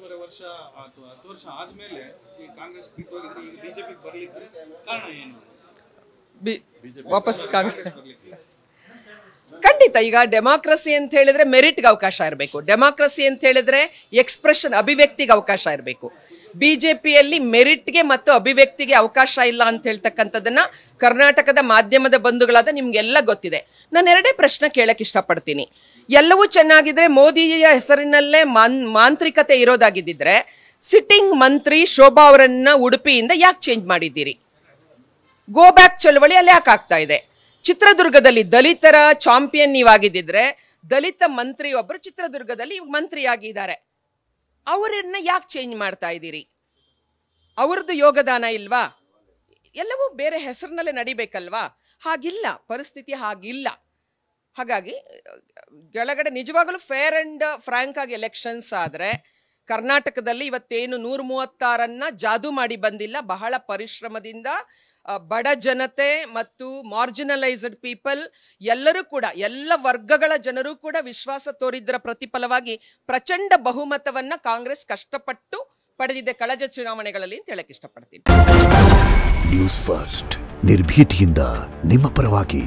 ಮೂರುವರೆ ವರ್ಷ ಆಯ್ತು ಹತ್ತು ವರ್ಷ ಆದ್ಮೇಲೆ ಈ ಕಾಂಗ್ರೆಸ್ ಬಿಟ್ಟು ಹೋಗಿದ್ರೆ ಈಗ ಬಿಜೆಪಿ ಬರ್ಲಿಕ್ಕೆ ಕಾರಣ ಏನು? ಬಿ ವಾಪಸ್ ಕಾಂಗ್ರೆಸ್ ಬರ್ಲಿಕ್ಕೆ. ಖಂಡಿತ ಈಗ ಡೆಮಾಕ್ರಸಿ ಅಂತ ಹೇಳಿದ್ರೆ ಮೆರಿಟ್ಗೆ ಅವಕಾಶ ಇರಬೇಕು. ಡೆಮಾಕ್ರಸಿ ಅಂತ ಹೇಳಿದ್ರೆ ಎಕ್ಸ್ಪ್ರೆಷನ್ ಅಭಿವ್ಯಕ್ತಿಗೆ ಅವಕಾಶ ಇರಬೇಕು. ಬಿಜೆಪಿಯಲ್ಲಿ ಮೆರಿಟ್ಗೆ ಮತ್ತು ಅಭಿವ್ಯಕ್ತಿಗೆ ಅವಕಾಶ ಇಲ್ಲ ಅಂತ ಹೇಳ್ತಕ್ಕಂಥದ್ದನ್ನ ಕರ್ನಾಟಕದ ಮಾಧ್ಯಮದ ಬಂಧುಗಳಾದ ನಿಮಗೆಲ್ಲ ಗೊತ್ತಿದೆ. ನಾನು ಎರಡೇ ಪ್ರಶ್ನೆ ಕೇಳಕ್ಕೆ ಇಷ್ಟಪಡ್ತೀನಿ. ಎಲ್ಲವೂ ಚೆನ್ನಾಗಿದ್ರೆ ಮೋದಿಯ ಹೆಸರಿನಲ್ಲೇ ಮಾನ್, ಮಾಂತ್ರಿಕತೆ ಇರೋದಾಗಿದ್ದಿದ್ರೆ ಸಿಟ್ಟಿಂಗ್ ಮಂತ್ರಿ ಶೋಭಾ ಅವರನ್ನ ಉಡುಪಿಯಿಂದ ಯಾಕೆ ಚೇಂಜ್ ಮಾಡಿದ್ದೀರಿ? ಗೋ ಬ್ಯಾಕ್ ಚಳವಳಿ ಅಲ್ಲಿ ಯಾಕೆ ಆಗ್ತಾ ಇದೆ? ಚಿತ್ರದುರ್ಗದಲ್ಲಿ ದಲಿತರ ಚಾಂಪಿಯನ್ ನೀವಾಗಿದ್ದಿದ್ರೆ ದಲಿತ ಮಂತ್ರಿ ಒಬ್ಬರು ಚಿತ್ರದುರ್ಗದಲ್ಲಿ ಮಂತ್ರಿಯಾಗಿದ್ದಾರೆ. ಅವರನ್ನ ಯಾಕೆ ಚೇಂಜ್ ಮಾಡ್ತಾ ಇದ್ದೀರಿ? ಅವ್ರದ್ದು ಯೋಗದಾನ ಇಲ್ವಾ? ಎಲ್ಲವೂ ಬೇರೆ ಹೆಸರಿನಲ್ಲೇ ನಡಿಬೇಕಲ್ವಾ? ಹಾಗಿಲ್ಲ, ಪರಿಸ್ಥಿತಿ ಹಾಗಿಲ್ಲ. ಹಾಗಾಗಿ, ಕೆಳಗಡೆ ನಿಜವಾಗಲೂ ಫೇರ್ ಅಂಡ್ ಫ್ರಾಂಕ್ ಆಗಿ ಎಲೆಕ್ಷನ್ಸ್ ಆದರೆ, ಕರ್ನಾಟಕದಲ್ಲಿ ಇವತ್ತೇನು ನೂರ ಮೂವತ್ತಾರನ್ನ ಜಾದು ಮಾಡಿ ಬಂದಿಲ್ಲ. ಬಹಳ ಪರಿಶ್ರಮದಿಂದ ಬಡ ಜನತೆ ಮತ್ತು ಮಾರ್ಜಿನಲೈಸ್ಡ್ ಪೀಪಲ್ ಎಲ್ಲರೂ ಕೂಡ, ಎಲ್ಲ ವರ್ಗಗಳ ಜನರು ಕೂಡ ವಿಶ್ವಾಸ ತೋರಿದ್ದರ ಪ್ರತಿಫಲವಾಗಿ ಪ್ರಚಂಡ ಬಹುಮತವನ್ನ ಕಾಂಗ್ರೆಸ್ ಕಷ್ಟಪಟ್ಟು ಪಡೆದಿದೆ ಕಳೆದ ಚುನಾವಣೆಗಳಲ್ಲಿ ಅಂತ ಹೇಳಕ್ ಇಷ್ಟಪಡ್ತೀನಿ. ನ್ಯೂಸ್ ಫಸ್ಟ್ ನಿರ್ಭೀತಿಯಿಂದ ನಿಮ್ಮ ಪರವಾಗಿ.